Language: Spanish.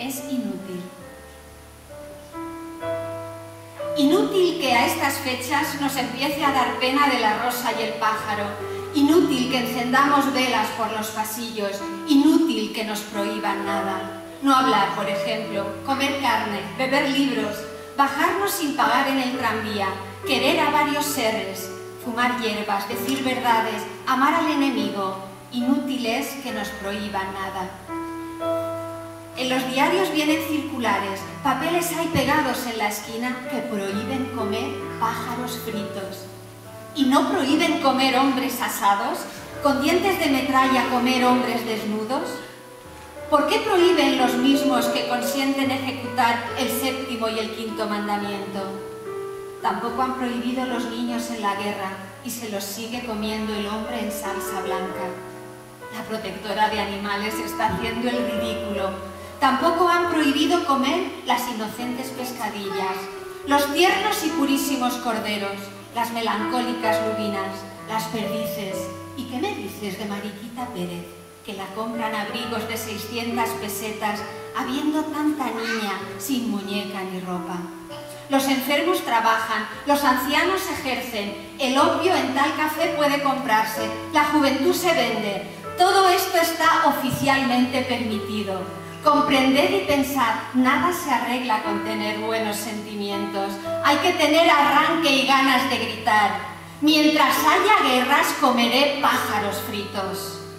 es inútil. Inútil que a estas fechas nos empiece a dar pena de la rosa y el pájaro, inútil que encendamos velas por los pasillos, inútil que nos prohíban nada. No hablar, por ejemplo, comer carne, beber libros, bajarnos sin pagar en el tranvía, querer a varios seres, fumar hierbas, decir verdades, amar al enemigo, inútil es que nos prohíban nada. En los diarios vienen circulares, papeles hay pegados en la esquina que prohíben comer pájaros fritos. ¿Y no prohíben comer hombres asados? ¿Con dientes de metralla comer hombres desnudos? ¿Por qué prohíben los mismos que consienten ejecutar el séptimo y el quinto mandamiento? Tampoco han prohibido los niños en la guerra y se los sigue comiendo el hombre en salsa blanca. La protectora de animales está haciendo el ridículo. Tampoco han prohibido comer las inocentes pescadillas, los tiernos y purísimos corderos, las melancólicas lubinas, las perdices. ¿Y qué me dices de Mariquita Pérez, que la compran abrigos de 600 pesetas, habiendo tanta niña sin muñeca ni ropa? Los enfermos trabajan, los ancianos ejercen, el opio en tal café puede comprarse, la juventud se vende. Todo esto está oficialmente permitido. Comprended y pensad, nada se arregla con tener buenos sentimientos. Hay que tener arranque y ganas de gritar. Mientras haya guerras, comeré pájaros fritos.